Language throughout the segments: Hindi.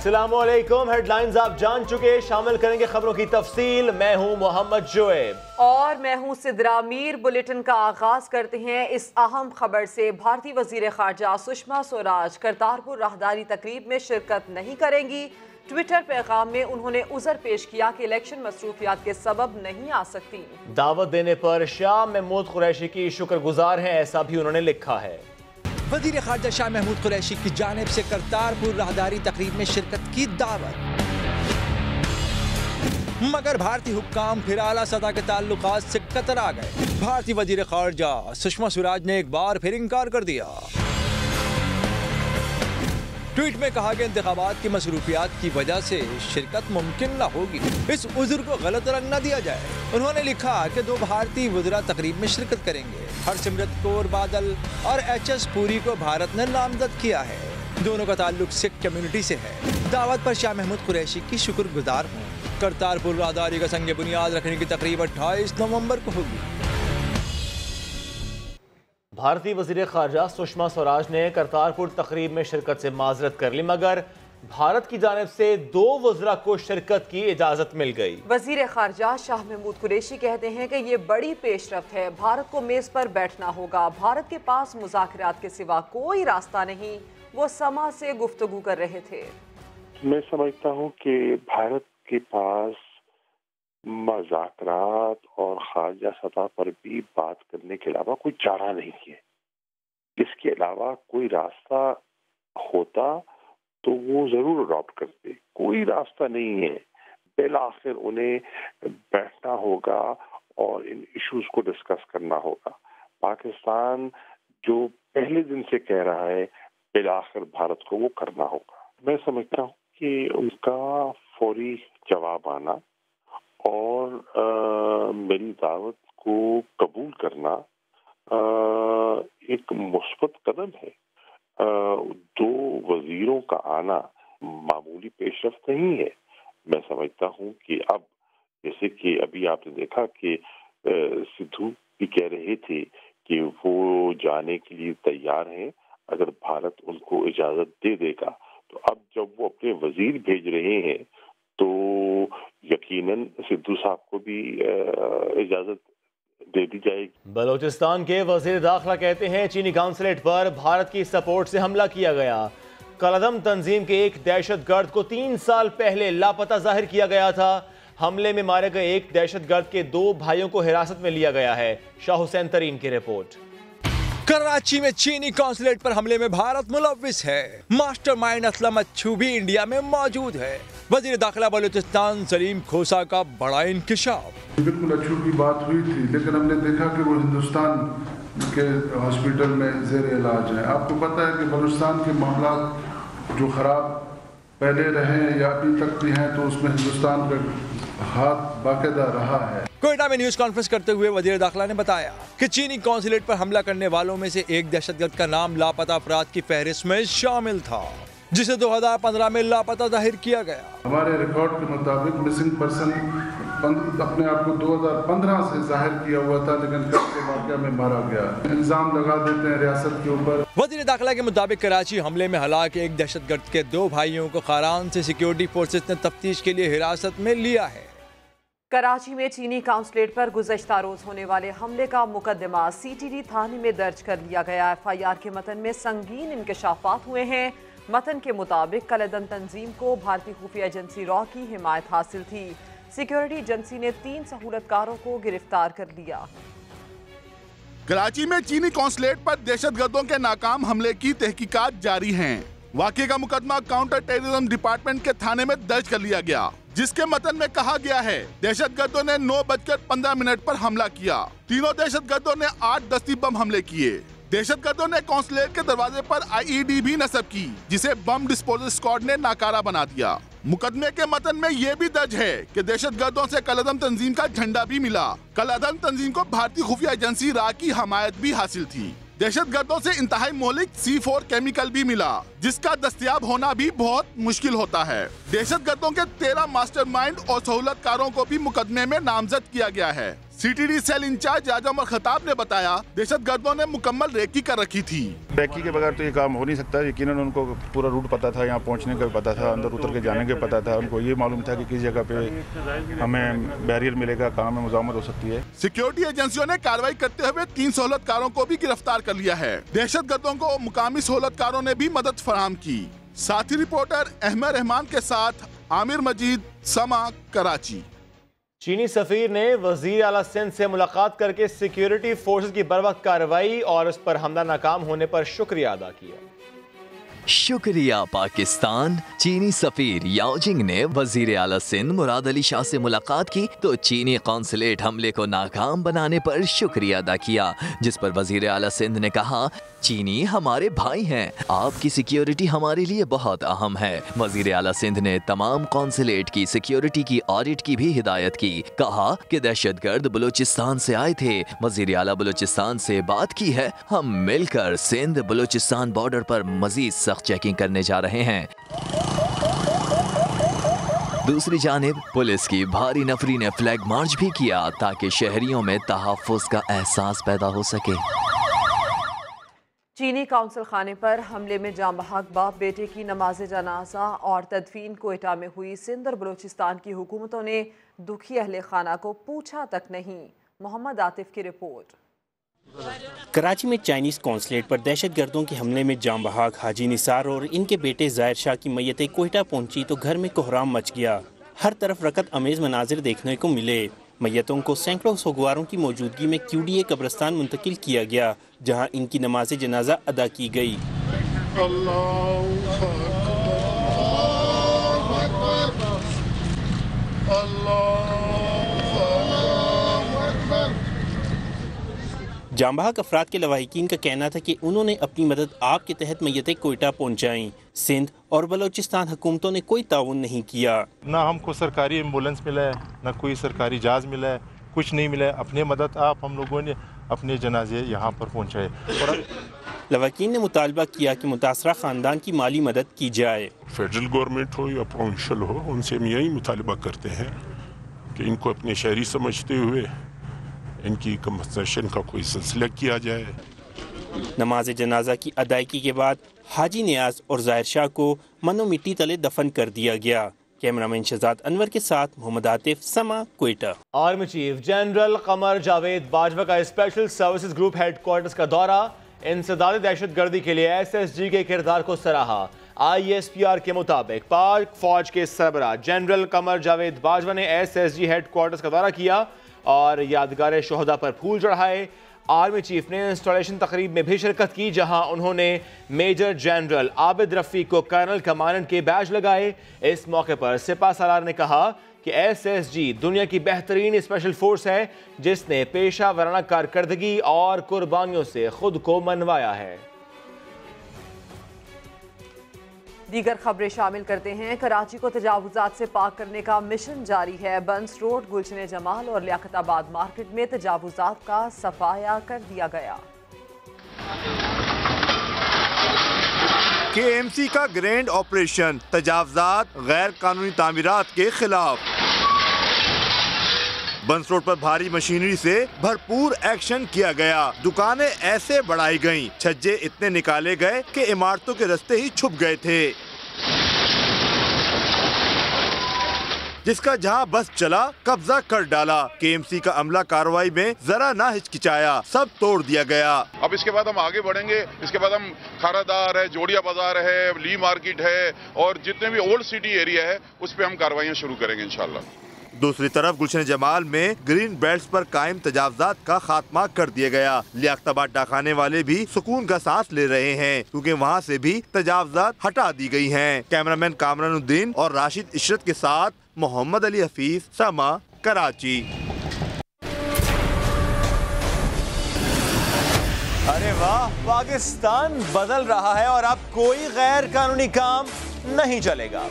असलाकुम हेडलाइंस आप जान चुके शामिल करेंगे खबरों की तफसील। मैं हूँ मोहम्मद जोएब। और मैं हूँ सिद्रा मीर। बुलेटिन का आगाज़ करते हैं इस अहम खबर से। भारतीय वज़ीर खारजा सुषमा स्वराज करतारपुर राहदारी तकरीब में शिरकत नहीं करेंगी। ट्विटर पैगाम में उन्होंने उजर पेश किया कि इलेक्शन मसरूफियात के सबब नहीं आ सकती। दावत देने पर शाह महमूद कुरैशी की शुक्रगुजार हैं ऐसा भी उन्होंने लिखा है। वज़ीर खारजा शाह महमूद कुरैशी की जानब से करतारपुर राहदारी तकरीब में शिरकत की दावत। मगर भारतीय हुक्काम फिर आला सतह के ताल्लुक से कतरा गए। भारतीय वज़ीर खारजा सुषमा स्वराज ने एक बार फिर इनकार कर दिया। ट्वीट में कहा कि इंतबात की मसरूफियात की वजह से शिरकत मुमकिन न होगी। इस उज्र को गलत रंग न दिया जाए। उन्होंने लिखा कि दो भारतीय वजरा तकरीब में शिरकत करेंगे। हरसिमरत कौर बादल और एच एस पुरी को भारत ने नामजद किया है। दोनों का ताल्लुक सिख कम्युनिटी से है। दावत पर शाह महमूद कुरैशी की शुक्रगुजार हूँ। करतारपुर राहदारी का संग बुनियाद रखने की तकरीब अट्ठाईस नवंबर को होगी। भारतीय वज़ीर खारजा सुषमा स्वराज ने करतारपुर तकरीब में शिरकत से माजरत कर ली मगर भारत की जानब से दो वजरा को शिरकत की इजाज़त मिल गई। वज़ीर खारजा शाह महमूद कुरेशी कहते हैं कि ये बड़ी पेशरफ है। भारत को मेज पर बैठना होगा। भारत के पास मुजाकरात के सिवा कोई रास्ता नहीं। वो समा से गुफ्तगु कर रहे थे। मैं समझता हूँ कि भारत के पास मजाकरात और खारजा सतह पर भी बात करने के अलावा कोई चारा नहीं है। इसके अलावा कोई रास्ता होता तो वो ज़रूर अडॉप्ट करते। कोई रास्ता नहीं है। बिल आखिर उन्हें बैठना होगा और इन इश्यूज़ को डिस्कस करना होगा। पाकिस्तान जो पहले दिन से कह रहा है बिल आखिर भारत को वो करना होगा। मैं समझता हूँ कि उनका फौरी जवाब आना और आ, मेरी दावत को कबूल करना आ, एक मुस्बत कदम है। आ, दो वजीरों का आना मामूली पेशरफ नहीं है। मैं समझता हूँ कि अब जैसे कि अभी आपने देखा कि सिद्धू भी कह रहे थे कि वो जाने के लिए तैयार हैं। अगर भारत उनको इजाज़त दे देगा तो अब जब वो अपने वज़ीर भेज रहे हैं तो यकीनन सिद्धू साहब को भी इजाज़त दे दी जाएगी। बलोचिस्तान के वज़ीर दाखिला कहते हैं, चीनी काउंसलेट पर भारत की सपोर्ट से हमला किया गया। कलदम तंजीम के एक दहशत गर्द को तीन साल पहले लापता ज़ाहिर किया गया था। हमले में मारे गए एक दहशत गर्द के दो भाइयों को हिरासत में लिया गया है। शाह हुसैन तरीन की रिपोर्ट। कराची में चीनी कौंसलेट पर हमले में भारत मुलविस है। मास्टरमाइंड असलम अच्छू भी इंडिया में मौजूद है। वज़ीर दाखिला बलूचिस्तान सलीम खोसा का बड़ा इंकशाफ। बिल्कुल अच्छू की बात हुई थी, लेकिन हमने देखा कि वो हिंदुस्तान के हॉस्पिटल में जेर इलाज है। आपको पता है कि बलूचिस्तान के मामला जो ख़राब पहले रहे या अभी तक भी हैं तो उसमें हिंदुस्तान का हाथ बाकायदा रहा है। कोयटा में न्यूज़ कॉन्फ्रेंस करते हुए वज़ीर दाखिला ने बताया कि चीनी कौंसलेट पर हमला करने वालों में से एक दहशतगर्द का नाम लापता अफराद की फहरिस्त में शामिल था जिसे 2015 में लापता ज़ाहिर किया गया। हमारे रिकॉर्ड के मुताबिक मिसिंग पर्सन अपने आप को 2015 से ज़ाहिर किया हुआ था लेकिन कल के वाक्य में मारा गया। इल्ज़ाम लगा देते हैं रियासत के ऊपर। वज़ीर दाखिला के मुताबिक कराची हमले में हलाक एक दहशतगर्द के दो भाइयों को खारान से सिक्योरिटी फोर्सेज ने तफ्तीश के लिए हिरासत में लिया है। कराची में चीनी काउंसलेट पर गुजशत रोज होने वाले हमले का मुकदमा सी टी डी थाने में दर्ज कर लिया गया। एफ़ आई आर के मतन में संगीन इंकशाफात हुए हैं। मतन के मुताबिक कलदन तंजीम को भारतीय खुफिया एजेंसी रॉ की हिमायत हासिल थी। सिक्योरिटी एजेंसी ने तीन सहूलतकारों को गिरफ़्तार कर लिया। कराची में चीनी कौंसलेट पर दहशत गर्दों के नाकाम हमले की तहकीकात जारी है। वाकई का मुकदमा काउंटर टेररिज्म डिपार्टमेंट के थाने में दर्ज कर लिया गया। जिसके मतन में कहा गया है दहशत गर्दों ने नौ बजकर पंद्रह मिनट पर हमला किया। तीनों दहशत गर्दों ने आठ दस्ती बम हमले किए। दहशतगर्दों ने कौंसलेट के दरवाजे पर आईईडी भी नस्ब की, जिसे बम डिस्पोजल स्क्वाड ने नाकारा बना दिया। मुकदमे के मतन में ये भी दर्ज है कि दहशतगर्दों से कलदम तंजीम का झंडा भी मिला। कलदम तंजीम को भारतीय खुफिया एजेंसी रा की हमायत भी हासिल थी। दहशत गर्दों ऐसी इंतहाई मौलिक सी फोर केमिकल भी मिला, जिसका दस्तियाब होना भी बहुत मुश्किल होता है। दहशत गर्दों के तेरह मास्टर माइंड और सहूलत कारों को भी मुकदमे में नामजद किया गया है। सीटीडी सेल इंचार्ज आज़म और खताब ने बताया दहशत गर्दों ने मुकम्मल रेकी कर रखी थी। रेकी के बगैर तो ये काम हो नहीं सकता यकीन उनको पूरा रूट पता था यहाँ पहुँचने का पता था अंदर उतर के जाने का पता था उनको ये मालूम था कि किस जगह पे हमें बैरियर मिलेगा कहाँ में मुजामत हो सकती है। सिक्योरिटी एजेंसियों ने कार्रवाई करते हुए तीन सहूलतकारों को भी गिरफ़्तार कर लिया है। दहशत गर्दों को मुकामी सहूलतकारों ने भी मदद फराम की। साथी रिपोर्टर अहमद रहमान के साथ आमिर मजीद समा कराची। चीनी सफीर ने वज़ीर अला सिंध से मुलाकात करके सिक्योरिटी फोर्सेस की बर्वक कार्रवाई और उस पर हमला नाकाम होने पर शुक्रिया अदा किया। शुक्रिया, पाकिस्तान। चीनी सफीर याओजिंग ने वज़ीर आला सिंध मुराद अली शाह से मुलाकात की तो चीनी कौंसलेट हमले को नाकाम बनाने पर शुक्रिया अदा किया, जिस पर वज़ीर आला सिंध ने कहा, चीनी हमारे भाई हैं। आपकी सिक्योरिटी हमारे लिए बहुत अहम है। वज़ीर आला सिंध ने तमाम कौंसलेट की सिक्योरिटी की ऑडिट की भी हिदायत की। कहा कि दहशत गर्द बलूचिस्तान से आए थे। वज़ीर आला बलूचिस्तान से बात की है। हम मिलकर सिंध बलूचिस्तान बॉर्डर पर मजीद सख्त चेकिंग करने जा रहे हैं। दूसरी जानब, पुलिस की भारी नफरी ने फ्लैग मार्च भी किया ताकि शहरियों में तहफ़ का एहसास पैदा हो सके। चीनी काउंसिल खाने पर हमले में जाम बहाक बाप बेटे की नमाज़ जनाजा और तदफीन कोयटा में हुई सिंध और बलूचिस्तान की हुकूमतों ने दुखी अहल खाना को पूछा तक नहीं। मोहम्मद आतिफ की रिपोर्ट। कराची में चाइनीज़ कौंसलेट पर दहशत गर्दों के हमले में जाम बहाक हाजी निसार और इनके बेटे ज़ाहिर शाह की मैयतें कोयटा पहुँची तो घर में कोहराम मच गया। हर तरफ़ रकत अमेज मनाजिर देखने को मिले। मैयतों को सैकड़ों सोगवारों की मौजूदगी में क्यूडीए कब्रस्तान मुंतकिल किया गया, जहाँ इनकी नमाज़ जनाजा अदा की गई। जामबाग अफराद के लवाहिकीन का कहना था कि उन्होंने अपनी मदद आपके तहत मैयतें कोयटा पहुँचाई। सिंध और बलोचिस्तान हुकूमतों ने कोई ताउन नहीं किया। ना हमको सरकारी एंबुलेंस मिला है ना कोई सरकारी जहाज़ मिला है कुछ नहीं मिला है। अपने मदद आप हम लोगों ने अपने जनाजे यहाँ पर पहुँचाए। और लवाकिन ने मुतालबा किया कि मुतासरा ख़ानदान की माली मदद की जाए। फेडरल गवर्नमेंट हो या प्रोविंशल हो उनसे हम यही मुतालबा करते हैं कि इनको अपने शहरी समझते हुए इनकी कंपनसेशन का कोई सिलसिला किया जाए। नमाज़ जनाजा की अदायगी के बाद हाजी न्याज और ज़ाहिर शाह को मनो मिट्टी तले दफन कर दिया गया। कैमरामैन शहजाद अनवर के साथ Mohammad Atif Samaa Quetta. Army chief general Qamar Javed Bajwa का स्पेशल सर्विसेज़ ग्रुप हेडक्वार्टर्स का दौरा इंसदाद दहशत गर्दी के लिए एस एस जी के किरदार को सराहा। आई एस पी आर के मुताबिक पाक फौज के सरबरा जनरल कमर जावेद बाजवा ने एस एस जी हेडक्वार्टर्स का दौरा किया। और यादगार शहदा पर फूल चढ़ाए। आर्मी चीफ ने इंस्टॉलेशन तकरीब में भी शिरकत की, जहाँ उन्होंने मेजर जनरल आबिद रफ़ी को कर्नल कमांडेंट के बैज लगाए। इस मौके पर सिपा सलार ने कहा कि एस एस जी दुनिया की बेहतरीन स्पेशल फोर्स है, जिसने पेशा वराना कारकर्दगी और कुर्बानियों से खुद को मनवाया है। दीगर खबरें शामिल करते हैं। कराची को तजावजात से पाक करने का मिशन जारी है। बंस रोड गुलशन जमाल और लियाकताबाद मार्केट में तजावजात का सफाया कर दिया गया। के एम सी का ग्रैंड ऑपरेशन तजावजात गैर कानूनी तामीरात के खिलाफ। बंस रोड पर भारी मशीनरी से भरपूर एक्शन किया गया। दुकानें ऐसे बढ़ाई गईं, छज्जे इतने निकाले गए कि इमारतों के रास्ते ही छुप गए थे। जिसका जहाँ बस चला कब्जा कर डाला। केएमसी का अमला कार्रवाई में जरा ना हिचकिचाया सब तोड़ दिया गया। अब इसके बाद हम आगे बढ़ेंगे। इसके बाद हम खारादार है जोड़िया बाज़ार है ली मार्केट है और जितने भी ओल्ड सिटी एरिया है उस पर हम कार्रवाई शुरू करेंगे इंशाल्लाह। दूसरी तरफ़ गुलशन जमाल में ग्रीन बेल्ट पर कायम तजावजात का खात्मा कर दिया गया। लियाकताबाद डाकाने वाले भी सुकून का सांस ले रहे हैं क्योंकि वहाँ से भी तजावजात हटा दी गई हैं। कैमरामैन कामरानुद्दीन और राशिद इशरत के साथ मोहम्मद अली हफीज, समा, कराची। अरे वाह, पाकिस्तान बदल रहा है और अब कोई गैर कानूनी काम नहीं चलेगा।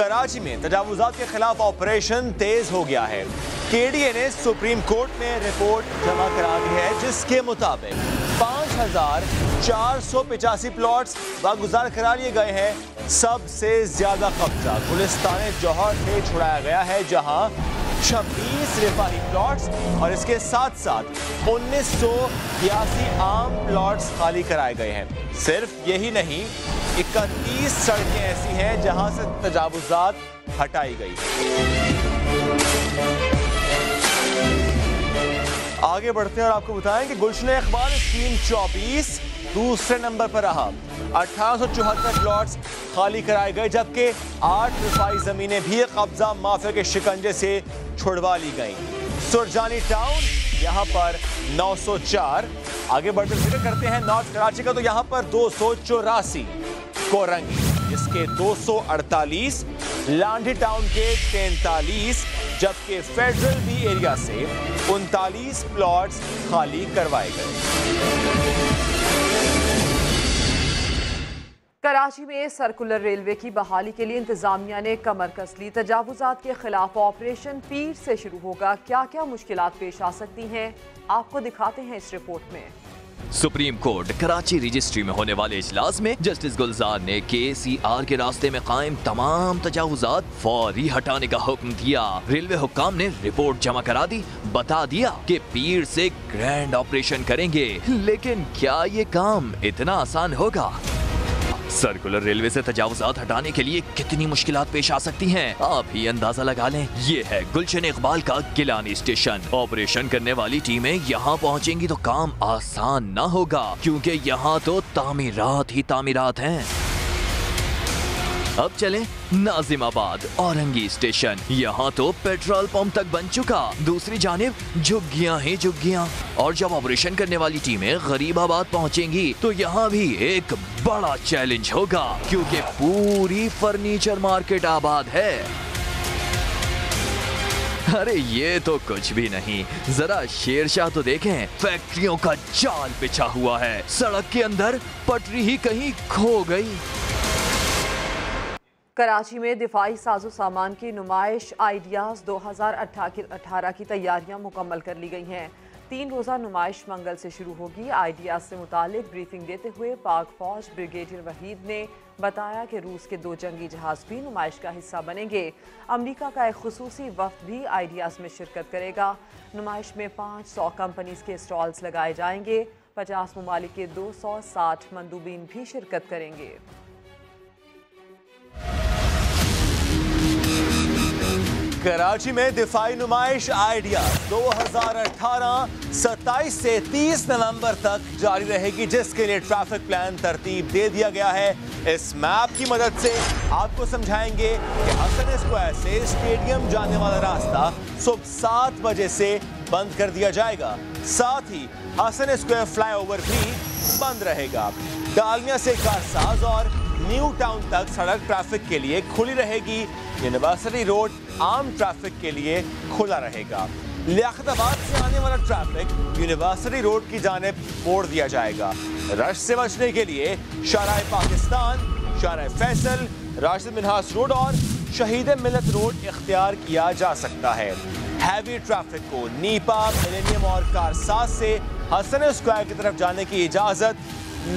कराची में तजावजात के खिलाफ ऑपरेशन तेज हो गया है। केडीए ने सुप्रीम कोर्ट में रिपोर्ट जमा करा दी है, जिसके मुताबिक पाँच हज़ार चार सौ पिचासी प्लॉट बागुजार करा लिए गए हैं। सबसे ज़्यादा कब्जा गुलिस्तान जौहर से छुड़ाया गया है, जहाँ छब्बीस रिफाही प्लॉट्स और इसके साथ साथ उन्नीस सौ आम प्लॉट्स खाली कराए गए हैं। सिर्फ़ यही नहीं, इकतीस सड़कें ऐसी हैं जहाँ से तजावजात हटाई गई। आगे बढ़ते हैं और आपको बताएँ कि गुलशन इकबाल स्कीम 24 दूसरे नंबर पर रहा। अठारह प्लॉट्स खाली कराए गए, जबकि आठ रिफाई जमीनें भी कब्जा माफिया के शिकंजे से छुड़वा ली गई। सुरजानी टाउन, यहाँ पर 904 आगे बढ़ते ज़िक्र करते हैं, नॉर्थ कराची का तो यहाँ पर दो सौ चौरासी। कोरंगी। जिसके 248 लांडी टाउन के 43 जबकि फेडरल बी एरिया से उनतालीस प्लॉट्स खाली करवाए गए। कराची में सर्कुलर रेलवे की बहाली के लिए इंतजामिया ने कमर कस ली। तजावुजात के खिलाफ ऑपरेशन पीर से शुरू होगा। क्या क्या मुश्किल पेश आ सकती हैं? आपको दिखाते हैं इस रिपोर्ट में। सुप्रीम कोर्ट कराची रजिस्ट्री में होने वाले इजलास में जस्टिस गुलजार ने के सी आर के रास्ते में कायम तमाम तजावजात फौरी हटाने का हुक्म दिया। रेलवे हुक्म ने रिपोर्ट जमा करा दी, बता दिया कि पीर से ग्रैंड ऑपरेशन करेंगे, लेकिन क्या ये काम इतना आसान होगा? सर्कुलर रेलवे से तजावजात हटाने के लिए कितनी मुश्किल पेश आ सकती हैं? आप ही अंदाज़ा लगा लें। ये है गुलशन इकबाल का गिलानी स्टेशन। ऑपरेशन करने वाली टीमें यहाँ पहुँचेंगी तो काम आसान न होगा, क्यूँकी यहाँ तो तामीरात ही तामीरात हैं। अब चलें नाजिमाबाद औरंगी स्टेशन। यहाँ तो पेट्रोल पंप तक बन चुका। दूसरी जानब, झुग्गियाँ ही झुग्गियाँ। और जब ऑपरेशन करने वाली टीमें गरीबाबाद पहुँचेंगी तो यहाँ भी एक बड़ा चैलेंज होगा, क्योंकि पूरी फर्नीचर मार्केट आबाद है। अरे, ये तो कुछ भी नहीं। जरा शेरशाह तो देखें, फैक्ट्रियों का जाल बिछा हुआ है। सड़क के अंदर पटरी ही कहीं खो गई। कराची में दिफाई साजो सामान की नुमाइश आइडियाज़ दो हज़ार अठारह की तैयारियाँ मुकम्मल कर ली गई हैं। तीन रोज़ा नुमाइश मंगल से शुरू होगी। आइडियाज़ से मुतालिक ब्रीफिंग देते हुए पाक फौज ब्रिगेडियर वहीद ने बताया कि रूस के दो जंगी जहाज़ भी नुमाइश का हिस्सा बनेंगे। अमरीका का एक खसूसी वफ्त भी आइडियाज़ में शिरकत करेगा। नुमाइश में पाँच सौ कंपनीज़ के स्टॉल्स लगाए जाएँगे। पचास ममालिक के दो सौ साठ मंदूबीन भी शिरकत करेंगे। कराची में दिफाई नुमाइश आइडिया। 2018 27 से 30 नवंबर तक जारी रहेगी, जिसके लिए ट्रैफ़िक प्लान तरतीब दे दिया गया है। इस मैप की मदद से आपको समझाएँगे कि हसन स्क्वायर से स्टेडियम जाने वाला रास्ता सुबह सात बजे से बंद कर दिया जाएगा। साथ ही हसन स्क्वायर फ्लाईओवर भी बंद रहेगा। डालमिया से कारसाज और न्यू टाउन तक सड़क ट्रैफ़िक के लिए खुली रहेगी। यूनिवर्सिटी रोड आम ट्रैफ़िक के लिए खुला रहेगा। लियाकताबाद से आने वाला ट्रैफ़िक यूनिवर्सिटी रोड की जानब मोड़ दिया जाएगा। रश से बचने के लिए शाराय पाकिस्तान, शाराय फैसल, राशिद मिनहास रोड और शहीद मिलत रोड इख्तियार किया जा सकता है। हैवी ट्रैफ़िक को नीपा, मिलेनियम और कारसाज से हसन स्क्वायर की तरफ़ जाने की इजाज़त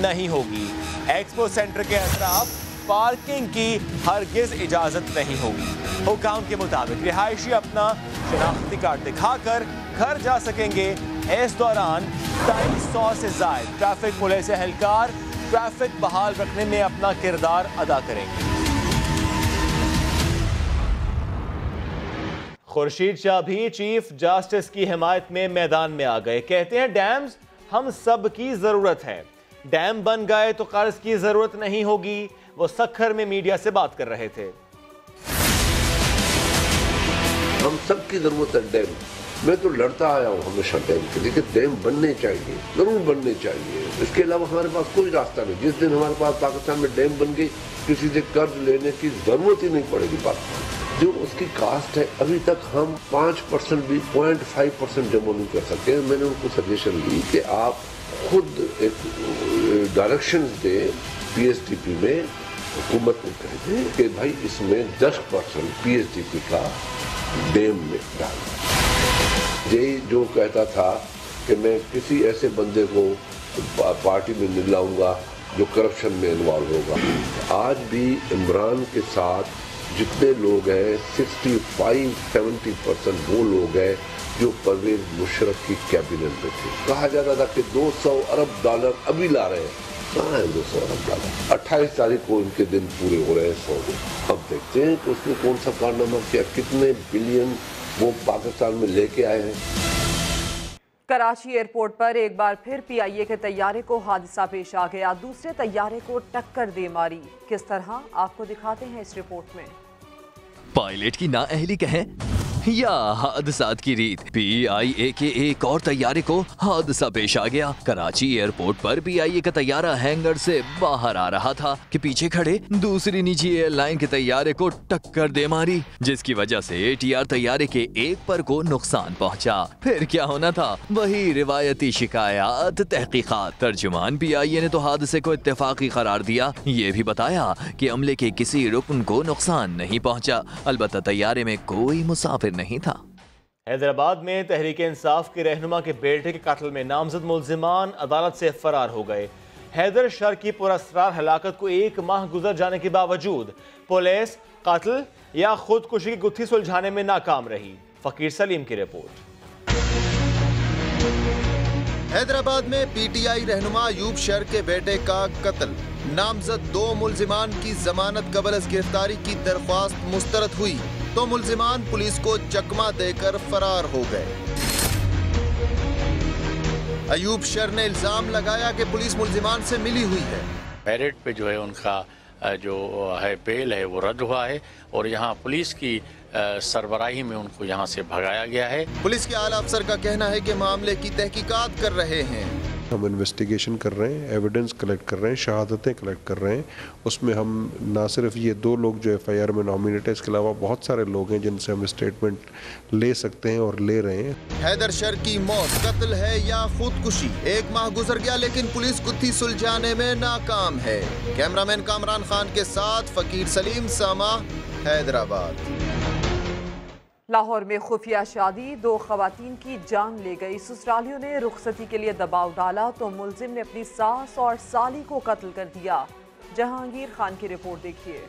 नहीं होगी। एक्सपो सेंटर के अतराफ पार्किंग की हरगिज इजाज़त नहीं होगी। हुकाम के मुताबिक रिहायशी अपना शनाख्ती कार्ड दिखाकर घर जा सकेंगे। इस दौरान तेईस सौ से जायद ट्रैफ़िक पुलिस एहलकार ट्रैफ़िक बहाल रखने में अपना किरदार अदा करेंगे। खुर्शीद शाह भी चीफ जस्टिस की हिमायत में मैदान में आ गए। कहते हैं, डैम्स, हम सब की ज़रूरत है। डैम बन गए तो कर्ज की ज़रूरत नहीं होगी। वो सखर में मीडिया से बात कर रहे थे। हम सबकी ज़रूरत है डैम। मैं तो लड़ता आया हूँ हमेशा डैम के लिए डैम बनने चाहिए, ज़रूर बनने चाहिए। इसके अलावा हमारे पास कोई रास्ता नहीं। जिस दिन हमारे पास पाकिस्तान में डैम बन गई, किसी से कर्ज लेने की ज़रूरत ही नहीं पड़ेगी पाकिस्तान जो उसकी कास्ट है, अभी तक हम पाँच परसेंट भी, पॉइंट फाइव परसेंट डेमो नहीं कर सकते मैंने उनको सजेशन दी कि आप खुद एक डायरेक्शन दे पीएसटीपी में, हुकूमत को कह दें कि भाई इसमें 10 परसेंट पी का डेम में डाल। यही जो कहता था कि मैं किसी ऐसे बंदे को पार्टी में मिलाऊँगा जो करप्शन में इन्वॉल्व होगा। आज भी इमरान के साथ जितने लोग हैं 65 70 परसेंट वो लोग हैं जो परवेज मुशरफ की कैबिनेट में थे। कहा जाता था कि 200 अरब डॉलर अभी ला रहे हैं। कहाँ है दो सौ अरब डॉलर? अट्ठाईस तारीख को इनके दिन पूरे हो रहे हैं सौ। दिन अब देखते हैं कि उसने कौन सा कारनामा किया कितने बिलियन वो पाकिस्तान में लेके आए हैं। कराची एयरपोर्ट पर एक बार फिर पीआईए के तैयारे को हादसा पेश आ गया। दूसरे तैयारे को टक्कर दे मारी। किस तरह आपको दिखाते हैं इस रिपोर्ट में। पायलट की नाअहली कहें या हादसात की रीत। पीआईए के एक और तैयारे को हादसा पेश आ गया। कराची एयरपोर्ट पर पीआईए का तैयारा हैंगर से बाहर आ रहा था कि पीछे खड़े दूसरी निजी एयरलाइन के तैयारे को टक्कर दे मारी, जिसकी वजह से एटीआर तैयारे के एक पर को नुकसान पहुँचा। फिर क्या होना था? वही रिवायती शिकायत, तहकीकात। तर्जुमान पीआईए ने तो हादसे को इत्तेफाकी करार दिया। ये भी बताया की अमले के किसी रुकन को नुकसान नहीं पहुँचा। अलबत्ता तैयारे में कोई मुसाफिर नहीं था। हैदराबाद में तहरीक इंसाफ के रहनुमा के बेटे के कत्ल में नामजद मुलजिमान अदालत से फरार हो गए। हैदर शर की पुरस्कार हलाकत को एक माह गुजर जाने के बावजूद पुलिस कत्ल या खुदकुशी की गुत्थी सुलझाने में नाकाम रही। फकीर सलीम की रिपोर्ट। हैदराबाद में पीटीआई रहनुमा अयूब शर के बेटे का कत्ल। नामजद दो मुलजिमान की जमानत कबल गिरफ्तारी की दरख्वास्त मुस्तरद हुई। तो मुलजिमान पुलिस को चकमा देकर फरार हो गए। अयूब शर ने इल्ज़ाम लगाया कि पुलिस मुलजिमान से मिली हुई है। मेरिट पे जो है उनका जो है बेल है वो रद्द हुआ है और यहाँ पुलिस की सरबराही में उनको यहाँ से भगाया गया है। पुलिस के आला अफसर का कहना है कि मामले की तहकीकात कर रहे हैं। हम इन्वेस्टिगेशन कर रहे हैं एविडेंस कलेक्ट कर रहे हैं, शहादतें कलेक्ट कर रहे हैं। उसमें हम ना सिर्फ़ ये दो लोग जो एफआईआर में नॉमिनेट है, इसके अलावा बहुत सारे लोग हैं जिनसे हम स्टेटमेंट ले सकते हैं और ले रहे हैं। हैदर शर की मौत कत्ल है या खुदकुशी? एक माह गुजर गया लेकिन पुलिस गुत्थी सुलझाने में नाकाम है। कैमरामैन कामरान खान के साथ फकीर सलीम सामा, हैदराबाद। लाहौर में खुफिया शादी, दो खवतान की जान ले गई। ससुरालियों ने रुखसती के लिए दबाव डाला तो मुलजिम ने अपनी सास और साली को कत्ल कर दिया। जहांगीर खान की रिपोर्ट देखिए।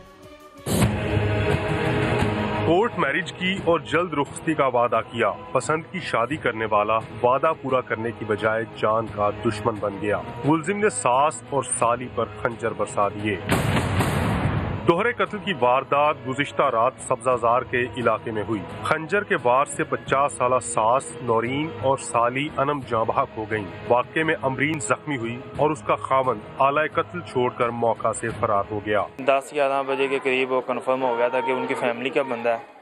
कोर्ट मैरिज की और जल्द रुखसती का वादा किया। पसंद की शादी करने वाला वादा पूरा करने की बजाय जान का दुश्मन बन गया। मुलजिम ने सास और साली पर खंजर बरसा दिए। दोहरे कत्ल की वारदात गुजश्ता रात सब्जाजार के इलाके में हुई। खंजर के वार से 50 साल सास, नौरीन और साली अनम जाँ हो गई वाक्य में अमरीन जख्मी हुई और उसका खावन आला कत्ल छोड़कर मौका से फरार हो गया। दस ग्यारह बजे के करीब वो कन्फर्म हो गया था कि उनकी फैमिली का बंदा है।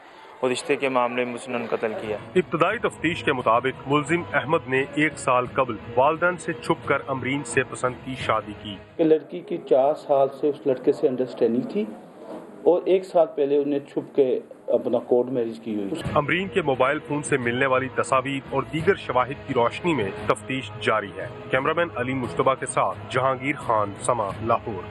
और रिश्ते के मामले में उसने कत्ल किया। इब्तदाई तफ्तीश के मुताबिक मुलजिम अहमद ने एक साल कबल वालदन से छुप कर अमरीन से पसंद की शादी की। लड़की की चार साल से उस लड़के से अंडरस्टैंडिंग थी और एक साल पहले उन्हें छुप के अपना कोर्ट मैरिज की हुई। अमरीन के मोबाइल फ़ोन से मिलने वाली तस्वीर और दीगर शवाहिद की रोशनी में तफ्तीश जारी है। कैमरामैन अली मुश्तबा के साथ जहांगीर खान समा लाहौर।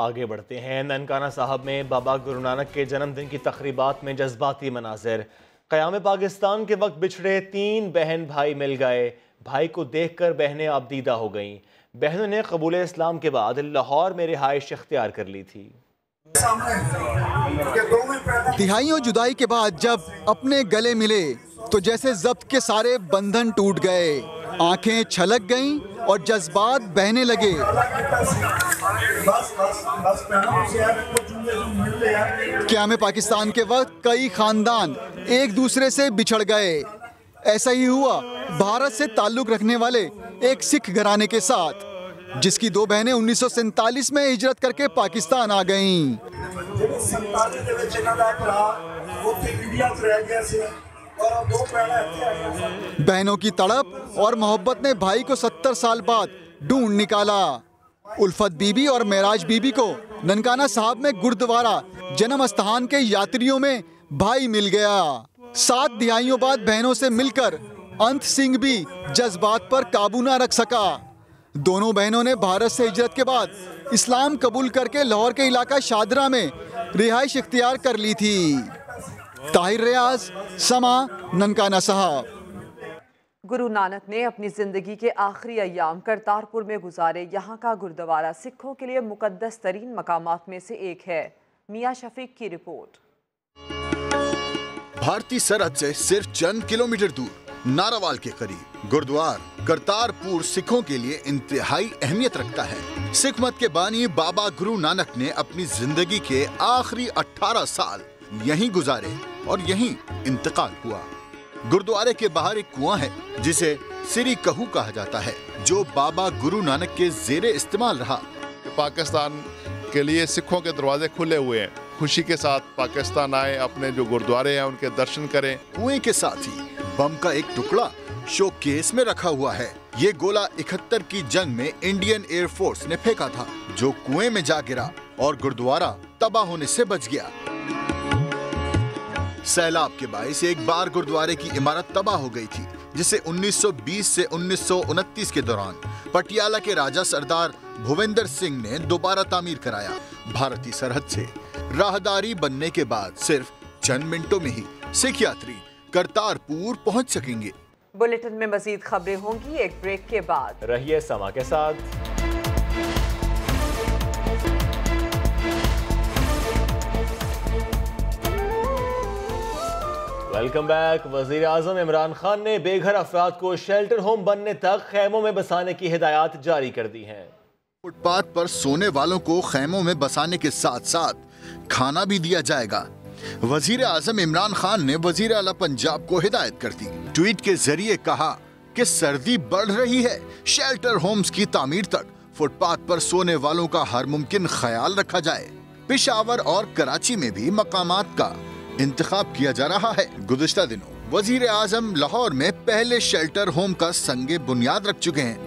आगे बढ़ते हैं। ननकाना साहब में बाबा गुरु नानक के जन्मदिन की तकरीबात में जज्बाती मनाजिर। क़याम पाकिस्तान के वक्त बिछड़े तीन बहन भाई मिल गए। भाई को देख कर बहनें आबदीदा हो गईं। बहनों ने कबूल इस्लाम के बाद लाहौर में रिहाइश इख्तियार कर ली थी। तिहाइयों जुदाई के बाद जब अपने गले मिले तो जैसे जब्त के सारे बंधन टूट गए। आँखें छलक गईं और जज्बात बहने लगे। क्या में पाकिस्तान के वक्त कई खानदान एक दूसरे से बिछड़ गए? ऐसा ही हुआ भारत से ताल्लुक रखने वाले एक सिख घराने के साथ, जिसकी दो बहनें उन्नीस में हिजरत करके पाकिस्तान आ गईं। बहनों की तड़प और मोहब्बत ने भाई को सत्तर साल बाद ढूंढ निकाला। उल्फत बीबी और मेराज बीबी को ननकाना साहब में गुरुद्वारा जन्म स्थान के यात्रियों में भाई मिल गया। सात दिहाइयों बाद बहनों से मिलकर अंत सिंह भी जज्बात पर काबू न रख सका। दोनों बहनों ने भारत से हिजरत के बाद इस्लाम कबूल करके लाहौर के इलाका शादरा में रिहाइश इख्तियार कर ली थी। ताहिर रियाज समा ननकाना साहब। गुरु नानक ने अपनी ज़िंदगी के आखिरी अयाम करतारपुर में गुजारे। यहाँ का गुरुद्वारा सिखों के लिए मुकद्दस तरीन मकामात में से एक है। मियाँ शफीक की रिपोर्ट। भारतीय सरहद से सिर्फ़ चंद किलोमीटर दूर नारावाल के करीब गुरुद्वार करतारपुर सिखों के लिए इंतहाई अहमियत रखता है। सिख मत के बानी बाबा गुरु नानक ने अपनी ज़िंदगी के आखिरी 18 साल यहीं गुजारे। और यहीं इंतकाल हुआ। गुरुद्वारे के बाहर एक कुआँ है जिसे सिरी कहू कहा जाता है जो बाबा गुरु नानक के जेरे इस्तेमाल रहा। पाकिस्तान के लिए सिखों के दरवाजे खुले हुए हैं। खुशी के साथ पाकिस्तान आए अपने जो गुरुद्वारे हैं उनके दर्शन करें। कुएँ के साथ ही बम का एक टुकड़ा शो केस में रखा हुआ है। ये गोला इकहत्तर की जंग में इंडियन एयरफोर्स ने फेंका था जो कुएँ में जा गिरा और गुरुद्वारा तबाह होने से बच गया। सैलाब के बायस एक बार गुरुद्वारे की इमारत तबाह हो गई थी जिसे 1920 से उन्नीस सौ उनतीस के दौरान पटियाला के राजा सरदार भुवेंद्र सिंह ने दोबारा तामीर कराया। भारतीय सरहद से राहदारी बनने के बाद सिर्फ़ चंद मिनटों में ही सिख यात्री करतारपुर पहुँच सकेंगे। बुलेटिन में मजीद खबरें होंगी एक ब्रेक के बाद। रहिए समा के साथ। वेलकम बैक वज़ीर आज़म इमरान खान ने बेघर अफराद को शेल्टर होम बनने तक खेमों में बसाने की हिदायत जारी कर दी हैं। फुटपाथ पर सोने वालों को खेमों में बसाने के साथ साथ खाना भी दिया जाएगा। वज़ीर आज़म इमरान खान ने वज़ीर अला पंजाब को हिदायत कर दी। ट्वीट के ज़रिए कहा कि सर्दी बढ़ रही है शेल्टर होम्स की तामीर तक फुटपाथ पर सोने वालों का हर मुमकिन ख्याल रखा जाए। पिशावर और कराची में भी मकाम का इंतखाब किया जा रहा है। गुजशत दिनों वज़ीर आज़म लाहौर में पहले शेल्टर होम का संगे बुनियाद रख चुके हैं।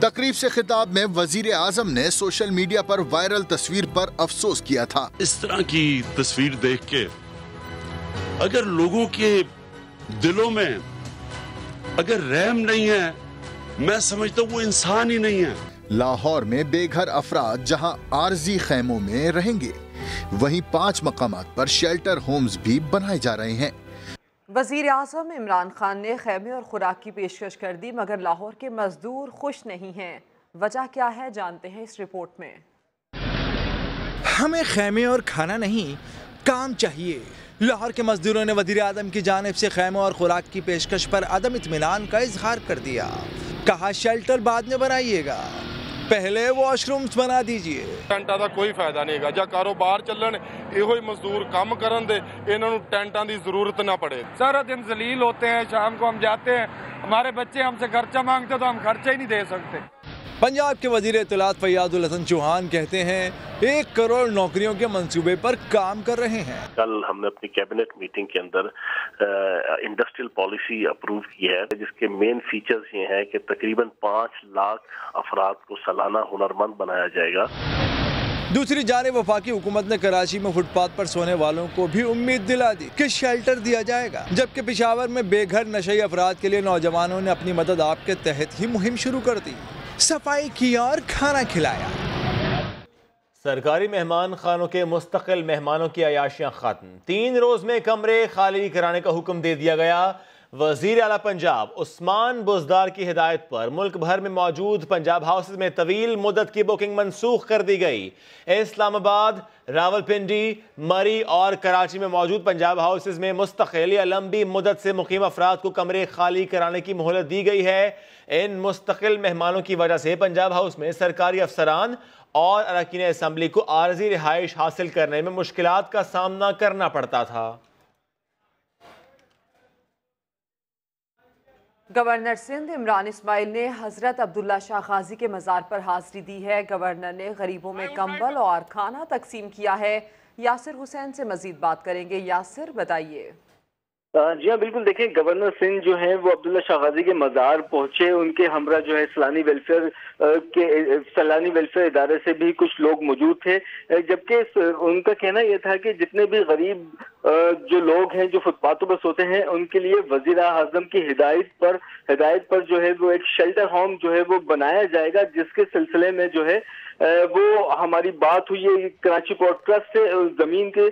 तकरीब से खिताब में वज़ीर आज़म ने सोशल मीडिया पर वायरल तस्वीर पर अफसोस किया था। इस तरह की तस्वीर देख के अगर लोगों के दिलों में अगर रहम नहीं है मैं समझता हूँ वो इंसान ही नहीं है। लाहौर में बेघर अफराद जहाँ आरजी खेमों में रहेंगे। वहीं पाँच मकाम पर शेल्टर होम्स भी बनाए जा रहे हैं। वज़ीर अजम इमरान खान ने खेमे और खुराक की पेशकश कर दी मगर लाहौर के मजदूर खुश नहीं हैं। वजह क्या है जानते हैं इस रिपोर्ट में। हमें खेमे और खाना नहीं काम चाहिए। लाहौर के मजदूरों ने वज़ीर आज़म की जानब से खेमे और खुराक की पेशकश पर अदम इतमान का इजहार कर दिया। कहा शेल्टर बाद में बनाइएगा। ਪਹਿਲੇ ਵਾਸ਼ਰੂਮਸ ਬਣਾ ਦੀਜੀਏ ਟੈਂਟਾਂ ਦਾ ਕੋਈ ਫਾਇਦਾ ਨਹੀਂ ਹੈਗਾ ਜਾਂ ਕਾਰੋਬਾਰ ਚੱਲਣ ਇਹੋ ਹੀ ਮਜ਼ਦੂਰ ਕੰਮ ਕਰਨ ਦੇ ਇਹਨਾਂ ਨੂੰ ਟੈਂਟਾਂ ਦੀ ਜ਼ਰੂਰਤ ਨਾ ਪੜੇ ਸਾਰਾ ਦਿਨ ਜ਼ਲੀਲ ਹੋਤੇ ਹੈ ਸ਼ਾਮ ਕੋ ਹਮ ਜਾਤੇ ਹੈ हमारे बच्चे हमसे खर्चा मांगते तो हम खर्चा ही नहीं दे सकते पंजाब के वज़ीर इतलात फैयादुल हसन चौहान कहते हैं एक करोड़ नौकरियों के मंसूबे पर काम कर रहे हैं। कल हमने अपनी कैबिनेट मीटिंग के अंदर इंडस्ट्रियल पॉलिसी अप्रूव की है जिसके मेन फीचर्स ये हैं कि तकरीबन पाँच लाख अफराद को सालाना हुनरमंद बनाया जाएगा। दूसरी जानब वफाकी हुकूमत ने कराची में फुटपाथ पर सोने वालों को भी उम्मीद दिला दी कि शेल्टर दिया जाएगा जबकि पिशावर में बेघर नशे अफराद के लिए नौजवानों ने अपनी मदद आपके तहत ही मुहिम शुरू कर दी। सफ़ाई की और खाना खिलाया। सरकारी मेहमान खानों के मुस्तकिल मेहमानों की अयाशियाँ खत्म। तीन रोज में कमरे खाली कराने का हुक्म दे दिया गया। वज़ीर अला पंजाब उस्मान बुजदार की हिदायत पर मुल्क भर में मौजूद पंजाब हाउसेज में तवील मुदत की बुकिंग मनसूख कर दी गई। इस्लामाबाद, रावलपिंडी, मरी और कराची में मौजूद पंजाब हाउसेज में मुस्तकिल या लंबी मुदत से मुकीम अफराद को कमरे खाली कराने की मोहलत दी गई है। इन मुस्तकिल मेहमानों की वजह से पंजाब हाउस में सरकारी अफसरान और अरकान असम्बली को आरजी रिहाइश हासिल करने में मुश्किल का सामना करना पड़ता था। गवर्नर सिंध इमरान इसमाइल ने हज़रत अब्दुल्ला शाह गाजी के मज़ार पर हाजिरी दी है। गवर्नर ने गरीबों में कंबल और खाना तकसीम किया है। यासिर हुसैन से मजीद बात करेंगे। यासिर, बताइए। जी हाँ बिल्कुल। देखें गवर्नर सिंह जो है, वो अब्दुल्ला शाह गाजी के मज़ार पहुँचे। उनके हमरा जो है, सलानी वेलफेयर के सलानी वेलफेयर इदारे से भी कुछ लोग मौजूद थे। जबकि उनका कहना यह था कि जितने भी गरीब जो लोग हैं, जो फुटपाथों पर सोते हैं, उनके लिए वज़ीर आज़म की हिदायत पर हिदायत पर जो है, वो एक शेल्टर होम जो है, वो बनाया जाएगा, जिसके सिलसिले में जो है वो हमारी बात हुई है कराची पोर्ट ट्रस्ट से ज़मीन के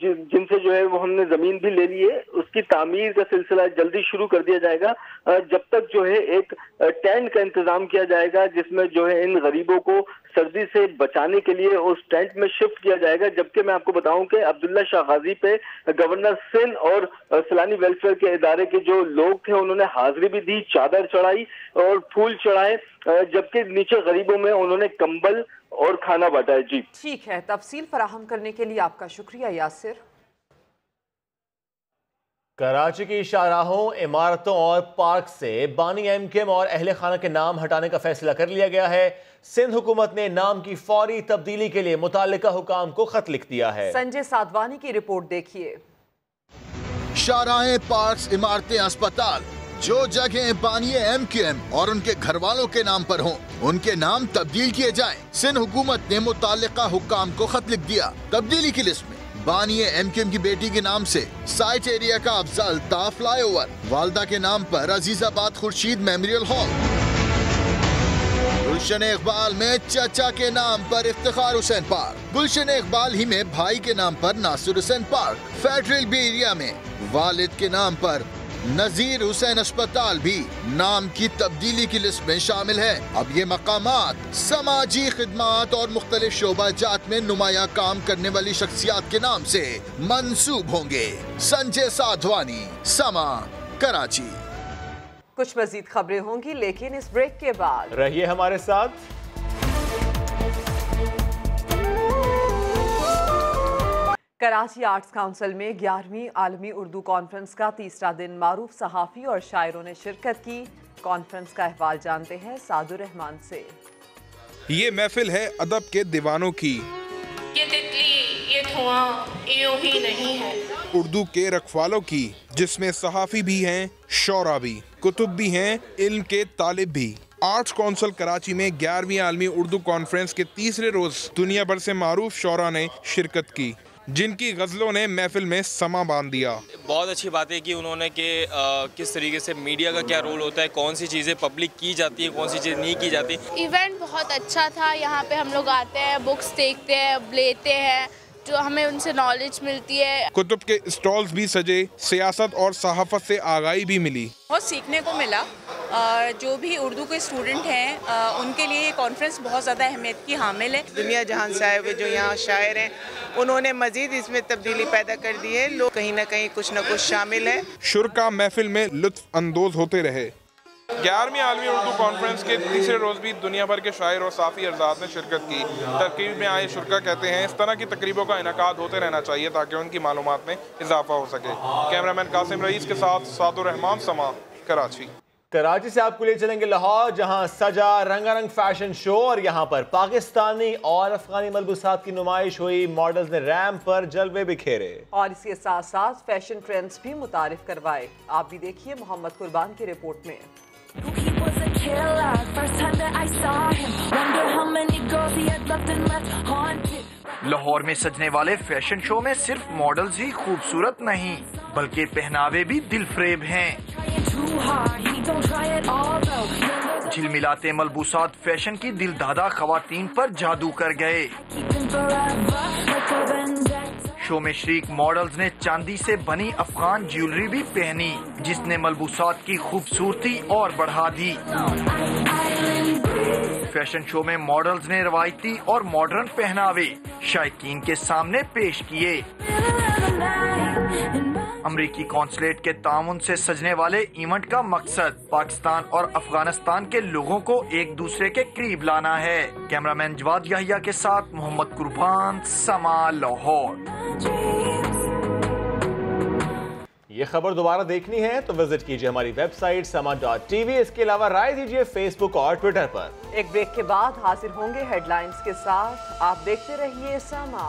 जिनसे जो है वो हमने ज़मीन भी ले ली है, उसकी तामीर का सिलसिला जल्दी शुरू कर दिया जाएगा। जब तक जो है एक टेंट का इंतज़ाम किया जाएगा, जिसमें जो है इन गरीबों को सर्दी से बचाने के लिए उस टेंट में शिफ्ट किया जाएगा। जबकि मैं आपको बताऊँ कि अब्दुल्ला शाह गाजी पे गवर्नर सिंध और सलानी वेलफेयर के इदारे के जो लोग थे, उन्होंने हाजिरी भी दी, चादर चढ़ाई और फूल चढ़ाए जबकि नीचे गरीबों में उन्होंने कंबल और खाना बांटा है। जी। ठीक है, तफसील फराहम करने के लिए आपका शुक्रिया, यासिर। कराची की शाहराहों इमारतों और पार्क से बानी एम केम और अहल खाना के नाम हटाने का फैसला कर लिया गया है। सिंध हुकूमत ने नाम की फौरी तब्दीली के लिए मुतल हुकाम को खत लिख दिया है। संजय साधवानी की रिपोर्ट देखिए। शाहराहें पार्क इमारतें अस्पताल जो जगह बानिए एम के एम और उनके घर वालों के नाम पर हों उनके नाम तब्दील किए जाएँ। सिंध हुकूमत ने मुतल हुकाम को खत लिख दिया। तब्दीली की लिस्ट में बानिए एम के बेटी के नाम से साइट एरिया का अफजल ता फ्लाई ओवर वालदा के नाम पर अजीजाबाद खुर्शीद मेमोरियल हॉल। गुलशन इकबाल में चचा के नाम पर इफ्तार हुसैन पार्क। गुलशन इकबाल ही में भाई के नाम पर Nasir Hussain Park. Federal B Area में वालिद के नाम पर नजीर हुसैन अस्पताल भी नाम की तब्दीली की लिस्ट में शामिल है। अब ये मकाम समाजी खिदमात और मुख्तलिफ़ शोबा जात में नुमाया काम करने वाली शख्सियात के नाम से मंसूब होंगे। संजय साधवानी समा कराची। कुछ मजीद खबरें होंगी लेकिन इस ब्रेक के बाद रहिए हमारे साथ। कराची आर्ट्स काउंसिल में ग्यारहवीं आलमी उर्दू कॉन्फ्रेंस का तीसरा दिन मारूफ सहाफ़ी और शायरों ने शिरकत की। कॉन्फ्रेंस का अहवाल जानते हैं सादुर रहमान से। ये महफिल है अदब के दीवानों की। ये तितली ये धुआँ यूँ ही नहीं है। उर्दू के रखवालों की जिसमें सहाफ़ी भी हैं शौरा भी कुतुब भी हैं इल्म के तालिब भी। आर्ट्स काउंसिल कराची में ग्यारहवीं आलमी उर्दू कॉन्फ्रेंस के तीसरे रोज दुनिया भर से मारूफ शौरा ने शिरकत की। जिनकी गजलों ने महफिल में समा बाँध दिया। बहुत अच्छी बात है कि उन्होंने के आ, किस तरीके से मीडिया का क्या रोल होता है कौन सी चीज़ें पब्लिक की जाती है कौन सी चीज़ नहीं की जाती। इवेंट बहुत अच्छा था यहाँ पे हम लोग आते हैं बुक्स देखते हैं लेते हैं। जो हमें उनसे नॉलेज मिलती है। कुतुब के स्टॉल्स भी सजे सियासत और सहाफत से आगाही भी मिली। बहुत सीखने को मिला। जो भी उर्दू के स्टूडेंट हैं उनके लिए ये कॉन्फ्रेंस बहुत ज़्यादा अहमियत की हामिल है। दुनिया जहान से आए हुए जो यहाँ शायर हैं उन्होंने मजीद इसमें तब्दीली पैदा कर दी है। लोग कहीं ना कहीं कुछ ना कुछ शामिल है। शुरा महफिल में लुत्फ अंदोज होते रहे। ग्यारहवीं आलमी उर्दू कॉन्फ्रेंस के तीसरे रोज भी दुनिया भर के शायर और साफ़ी अरजाद ने शिरकत की। तरकीब में आए शुरा कहते हैं इस तरह की तकरीबों का इनका होते रहना चाहिए ताकि उनकी मालूम में इजाफा हो सके। कैमरामैन कासिम रईस के साथ सादुर रहमान समा कराची। कराची से आपको ले चलेंगे लाहौर जहाँ सजा रंगारंग फ़ैशन शो और यहाँ पर पाकिस्तानी और अफगानी मलबूसात की नुमाइश हुई। मॉडल्स ने रैम पर जलवे बिखेरे। और इसके साथ साथ फ़ैशन ट्रेंड्स भी मुतारिफ करवाए। आप भी देखिए मोहम्मद कुर्बान की रिपोर्ट में। लाहौर में सजने वाले फ़ैशन शो में सिर्फ़ मॉडल्स ही खूबसूरत नहीं बल्कि पहनावे भी दिल फ्रेब हैं झिलमिलाते मलबूसात फ़ैशन की दिलदादा खवातीन पर जादू कर गए। शो में शरीक मॉडल्स ने चांदी से बनी अफगान ज्वेलरी भी पहनी, जिसने मलबूसात की खूबसूरती और बढ़ा दी। फ़ैशन शो में मॉडल्स ने रवायती और मॉडर्न पहनावे, शायकीन के सामने पेश किए। अमरीकी कौंसलेट के ताउन से सजने वाले इवेंट का मकसद पाकिस्तान और अफ़गानिस्तान के लोगों को एक दूसरे के करीब लाना है। कैमरामैन जवाद याहिया के साथ मोहम्मद कुर्बान समा लाहौर। ये खबर दोबारा देखनी है तो विज़िट कीजिए हमारी वेबसाइट समा डॉट टीवी। इसके अलावा राय दीजिए फेसबुक और ट्विटर पर। एक ब्रेक के बाद हाजिर होंगे हेडलाइंस के साथ। आप देखते रहिए समा।